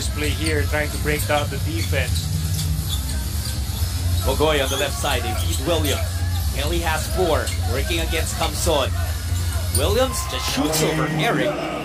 display here, trying to break down the defense. Bogoy on the left side, they feed Williams. Kelly has four, working against Camson. Williams just shoots over Eric.